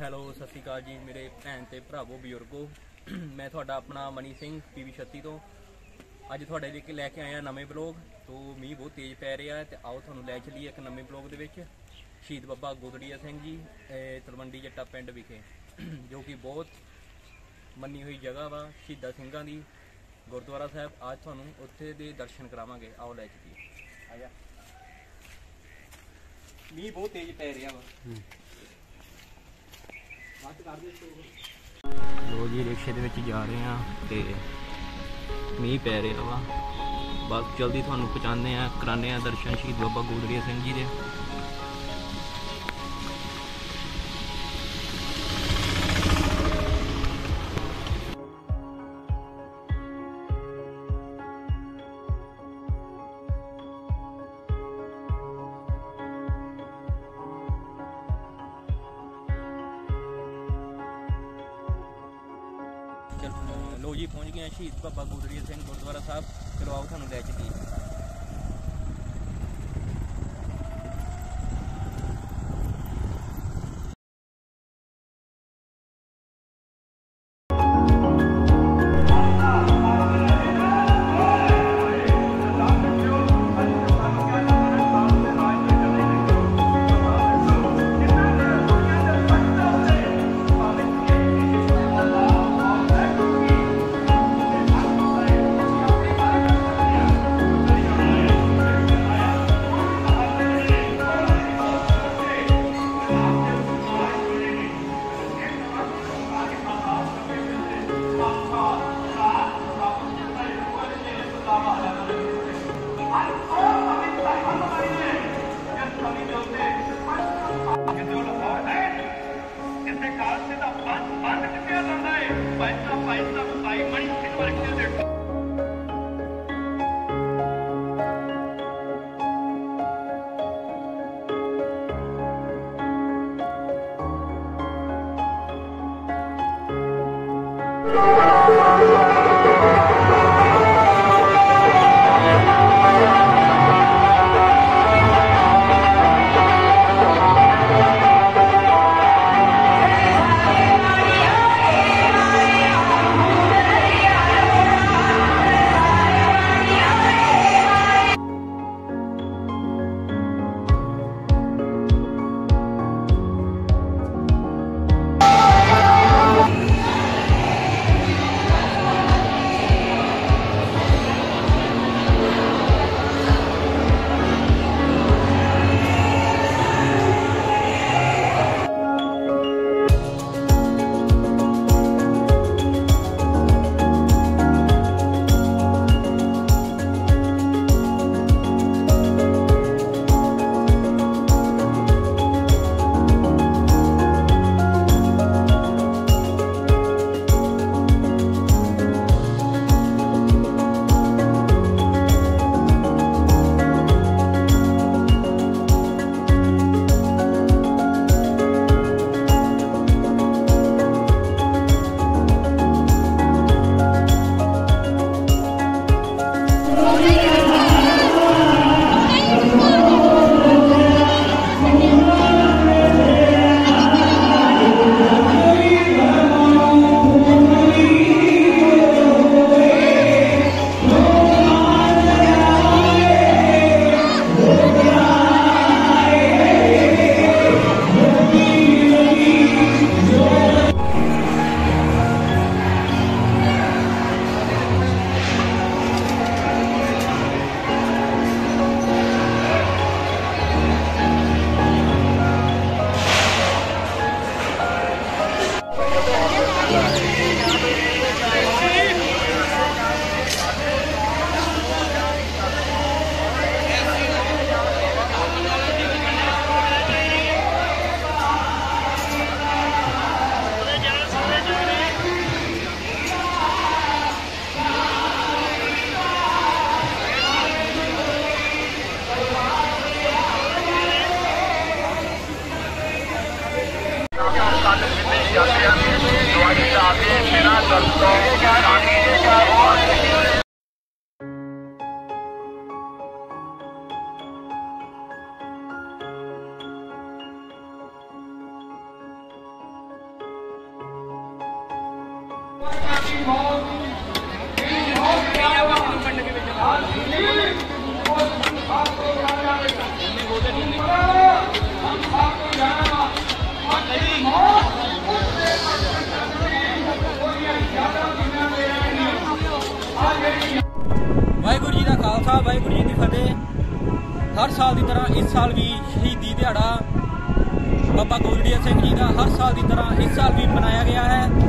Hello, ਸਤਿ ਸ਼੍ਰੀ ਅਕਾਲ ਜੀ, ਮੇਰੇ ਭੈਣ ਤੇ ਭਰਾਵੋ, ਬਜ਼ੁਰਗੋ। ਮੈਂ ਤੁਹਾਡਾ ਆਪਣਾ ਮਨੀ ਸਿੰਘ, ਪੀਵੀ 36 ਤੋਂ। ਅੱਜ ਤੁਹਾਡੇ ਲਈ ਲੈ ਕੇ ਆਇਆ ਨਵੇਂ ਬਲੌਗ। ਤੋਂ ਮੀਂਹ ਬਹੁਤ ਤੇਜ਼ ਪੈ ਰਿਹਾ ਹੈ ਤੇ ਆਓ ਤੁਹਾਨੂੰ ਲੈ ਚੱਲੀਏ ਇੱਕ ਨਵੇਂ ਬਲੌਗ ਦੇ ਵਿੱਚ। ਸ਼ਹੀਦ ਬਾਬਾ ਗੋਦੜੀਆ ਸਿੰਘ ਜੀ ਤਲਵੰਡੀ ਜੱਟਾ ਪਿੰਡ ਵਿਖੇ, ਜੋ ਕਿ ਬਹੁਤ ਮੰਨੀ ਹੋਈ ਜਗ੍ਹਾ ਵਾ, ਸ਼ਹੀਦਾਂ ਸਿੰਘਾਂ ਦੀ। ਗੁਰਦੁਆਰਾ ਸਾਹਿਬ, ਅੱਜ ਤੁਹਾਨੂੰ ਉੱਥੇ ਦੇ ਦਰਸ਼ਨ ਕਰਾਵਾਂਗੇ। ਆਓ ਲੈ ਚੱਲੀਏ। ਆਜਾ। ਮੀਂਹ ਬਹੁਤ ਤੇਜ਼ ਪੈ ਰਿਹਾ ਵਾ। ਲੋ ਜੀ, ਰਿਕਸ਼ੇ ਦੇ ਵਿੱਚ ਜਾ ਰਹੇ ਆ ਤੇ ਮੀਂਹ ਪੈ ਰਿਹਾ ਵਾ। ਬਸ ਜਲਦੀ ਤੁਹਾਨੂੰ ਪਹੁੰਚਾਉਂਦੇ ਆ ਕਰਾਉਂਦੇ ਆ ਦਰਸ਼ਨ ਸ਼ਹੀਦ ਬਾਬਾ ਗੋਦੜੀਆ ਸਿੰਘ ਜੀ ਦੇ। ਲੋ ਜੀ, ਪਹੁੰਚ ਗਏ ਸ਼ਹੀਦ ਬਾਬਾ ਗੋਦੜੀਆ ਸਿੰਘ ਗੁਰਦੁਆਰਾ ਸਾਹਿਬ। ਚਲੋ ਆਓ, ਤੁਹਾਨੂੰ ਲੈ ਚੱਲੀਏ। பைசா பைசா பை மணி bye ਵਾਹਿਗੁਰੂ ਜੀ ਦਾ ਖਾਲਸਾ, ਵਾਹਿਗੁਰੂ ਜੀ ਦੀ ਫਤਿਹ। ਹਰ ਸਾਲ ਦੀ ਤਰ੍ਹਾਂ ਇਸ ਸਾਲ ਵੀ ਸ਼ਹੀਦੀ ਦਿਹਾੜਾ ਬਾਬਾ ਗੋਲਡੀਆ ਸਿੰਘ ਜੀ ਦਾ ਹਰ ਸਾਲ ਦੀ ਤਰ੍ਹਾਂ ਇਸ ਸਾਲ ਵੀ ਮਨਾਇਆ ਗਿਆ ਹੈ।